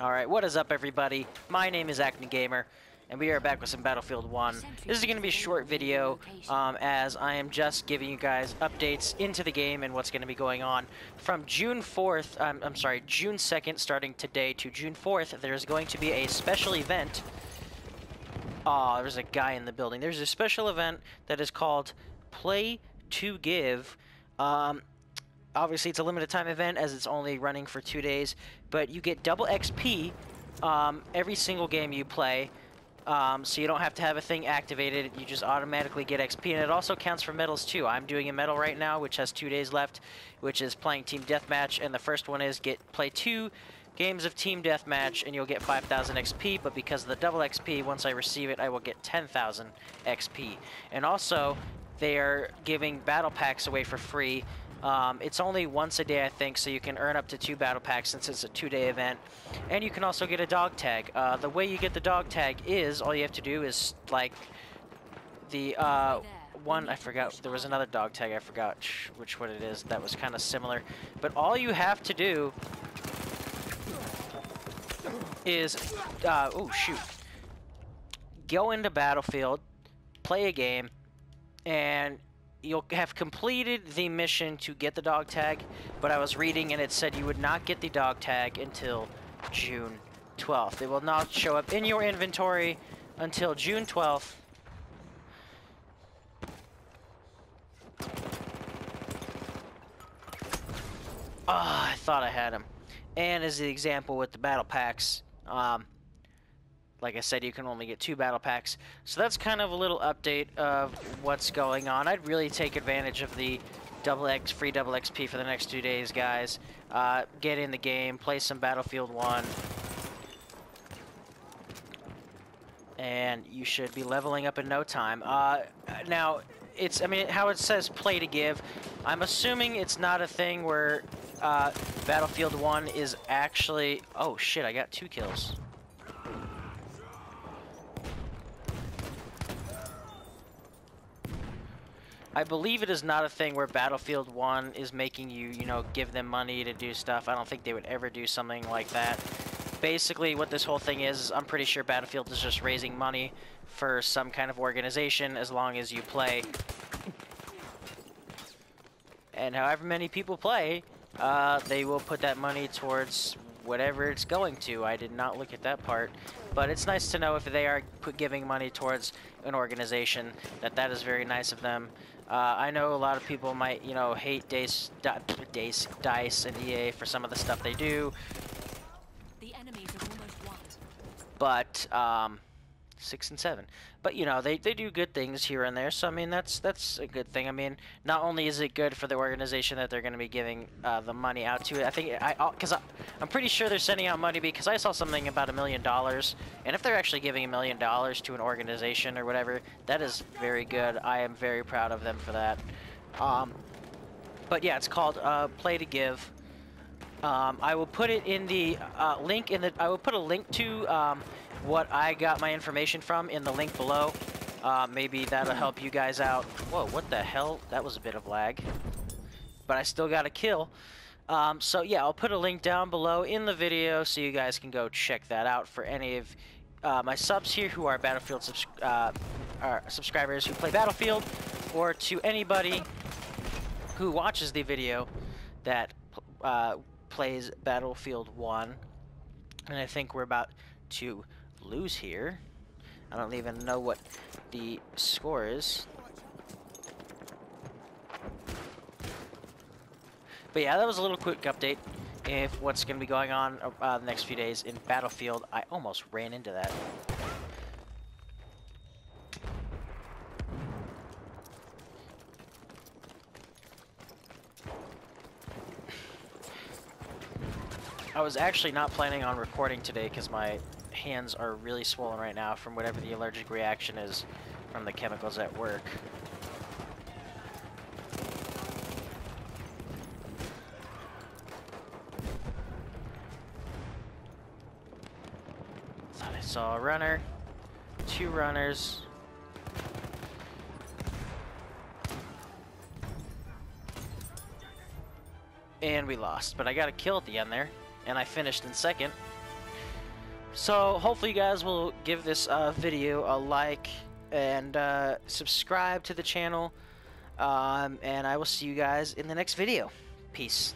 Alright, what is up everybody? My name is Acting Gamer, and we are back with some Battlefield 1. This is going to be a short video, um, as I am just giving you guys updates into the game and what's going to be going on. From June 4th, um, I'm sorry, June 2nd, starting today to June 4th, there's going to be a special event. Aw, oh, there's a guy in the building. There's a special event that is called Play to Give. Um, obviously it's a limited time event as it's only running for two days, but you get double XP um, every single game you play. Um, so you don't have to have a thing activated, you just automatically get XP, and it also counts for medals too. I'm doing a medal right now, which has two days left, which is playing Team Deathmatch, and the first one is get play two games of Team Deathmatch, and you'll get 5,000 XP, but because of the double XP, once I receive it, I will get 10,000 XP. And also, they are giving battle packs away for free um, it's only once a day, I think, so you can earn up to two battle packs since it's a two-day event. And you can also get a dog tag. Uh, the way you get the dog tag is, all you have to do is, like, the uh, one, I forgot, there was another dog tag, I forgot which one it is, that was kind of similar. But all you have to do is, uh, oh, shoot. Go into Battlefield, play a game, and you'll have completed the mission to get the dog tag, but I was reading and it said you would not get the dog tag until June 12th. It will not show up in your inventory until June 12th. Ah, oh, I thought I had him. And as the example with the battle packs, um, like I said, you can only get two battle packs. So that's kind of a little update of what's going on. I'd really take advantage of the double X free double XP for the next two days, guys. Uh, get in the game, play some Battlefield 1. And you should be leveling up in no time. Uh, now, it's, I mean, how it says play to give, I'm assuming it's not a thing where uh, Battlefield 1 is actually... Oh, shit, I got two kills. I believe it is not a thing where Battlefield 1 is making you, you know, give them money to do stuff. I don't think they would ever do something like that. Basically, what this whole thing is, is I'm pretty sure Battlefield is just raising money for some kind of organization as long as you play. And however many people play, uh, they will put that money towards whatever it's going to. I did not look at that part. But it's nice to know if they are giving money towards an organization, that that is very nice of them. Uh, I know a lot of people might, you know, hate Dice, Dice, Dice and EA for some of the stuff they do. The enemies are almost But, um, six and seven. But you know, they, they do good things here and there. So I mean, that's that's a good thing. I mean, not only is it good for the organization that they're going to be giving uh, the money out to, I think I because I'm pretty sure they're sending out money because I saw something about a million dollars. And if they're actually giving a million dollars to an organization or whatever, that is very good. I am very proud of them for that. Um, but yeah, it's called uh, Play to Give. Um, I will put it in the uh, link in the. I will put a link to um, what I got my information from in the link below. Uh, maybe that'll help you guys out. Whoa, what the hell? That was a bit of lag. But I still got a kill. Um, so yeah, I'll put a link down below in the video so you guys can go check that out for any of uh, my subs here who are Battlefield subs uh, are subscribers who play Battlefield, or to anybody who watches the video that uh, plays Battlefield 1. And I think we're about to lose here. I don't even know what the score is. But yeah, that was a little quick update if what's going to be going on uh, the next few days in Battlefield. I almost ran into that. I was actually not planning on recording today because my hands are really swollen right now from whatever the allergic reaction is from the chemicals at work. Thought I saw a runner. Two runners. And we lost, but I got a kill at the end there, and I finished in second. So hopefully you guys will give this uh, video a like and uh, subscribe to the channel. Um, and I will see you guys in the next video. Peace.